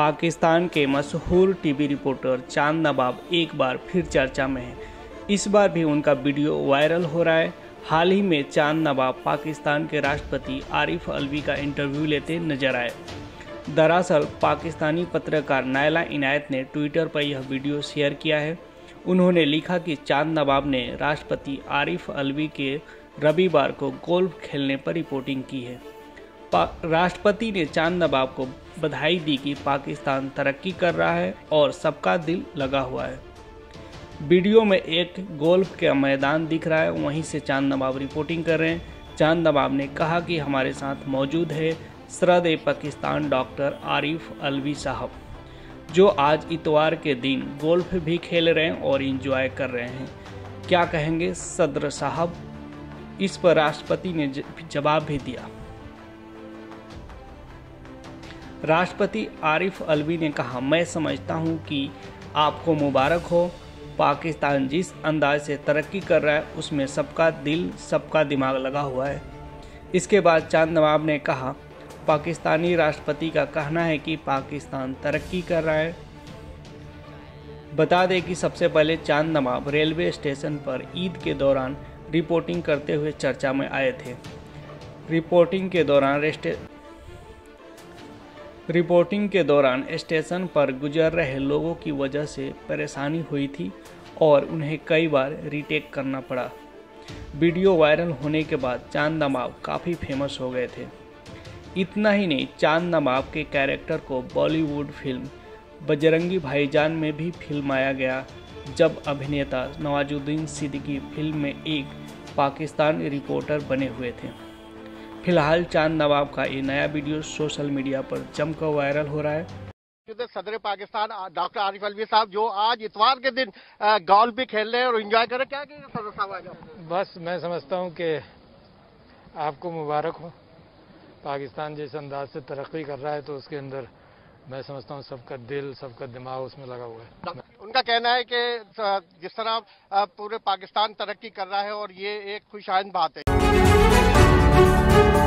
पाकिस्तान के मशहूर TV reporter चाँद नवाब एक बार फिर चर्चा में हैं। इस बार भी उनका वीडियो वायरल हो रहा है। हाल ही में चाँद नवाब पाकिस्तान के राष्ट्रपति आरिफ अलवी का इंटरव्यू लेते नज़र आए। दरअसल, पाकिस्तानी पत्रकार नायला इनायत ने ट्विटर पर यह वीडियो शेयर किया है। उन्होंने लिखा कि चाँद नवाब ने राष्ट्रपति आरिफ अलवी के रविवार को गोल्फ खेलने पर रिपोर्टिंग की है। राष्ट्रपति ने चाँद नवाब को बधाई दी कि पाकिस्तान तरक्की कर रहा है और सबका दिल लगा हुआ है। वीडियो में एक गोल्फ का मैदान दिख रहा है, वहीं से चाँद नवाब रिपोर्टिंग कर रहे हैं। चाँद नवाब ने कहा कि हमारे साथ मौजूद है सरद पाकिस्तान डॉक्टर आरिफ अलवी साहब, जो आज इतवार के दिन गोल्फ भी खेल रहे हैं और इंजॉय कर रहे हैं। क्या कहेंगे सदर साहब? इस पर राष्ट्रपति ने जवाब भी दिया। राष्ट्रपति आरिफ अलवी ने कहा, मैं समझता हूँ कि आपको मुबारक हो। पाकिस्तान जिस अंदाज से तरक्की कर रहा है, उसमें सबका दिल, सबका दिमाग लगा हुआ है। इसके बाद चाँद नवाब ने कहा, पाकिस्तानी राष्ट्रपति का कहना है कि पाकिस्तान तरक्की कर रहा है। बता दें कि सबसे पहले चाँद नवाब रेलवे स्टेशन पर ईद के दौरान रिपोर्टिंग करते हुए चर्चा में आए थे। रिपोर्टिंग के दौरान रिपोर्टिंग के दौरान स्टेशन पर गुजर रहे लोगों की वजह से परेशानी हुई थी और उन्हें कई बार रिटेक करना पड़ा। वीडियो वायरल होने के बाद चाँद नवाब काफ़ी फ़ेमस हो गए थे। इतना ही नहीं, चाँद नवाब के कैरेक्टर को बॉलीवुड फ़िल्म बजरंगी भाईजान में भी फिल्माया गया, जब अभिनेता नवाजुद्दीन सिद्दीकी फ़िल्म में एक पाकिस्तान रिपोर्टर बने हुए थे। फ़िलहाल चाँद नवाब का ये नया वीडियो सोशल मीडिया पर जमकर वायरल हो रहा है। सदर पाकिस्तान डॉक्टर आरिफ अलवी साहब जो आज इतवार के दिन गोल्फ भी खेल रहे हैं और एंजॉय कर रहे हैं। क्या सदर साहब बस मैं समझता हूँ कि आपको मुबारक हो। पाकिस्तान जिस अंदाज से तरक्की कर रहा है तो उसके अंदर मैं समझता हूँ सबका दिल सबका दिमाग उसमें लगा हुआ है। उनका कहना है कि जिस तरह पूरे पाकिस्तान तरक्की कर रहा है और ये एक खुशाइन बात है। Thank you.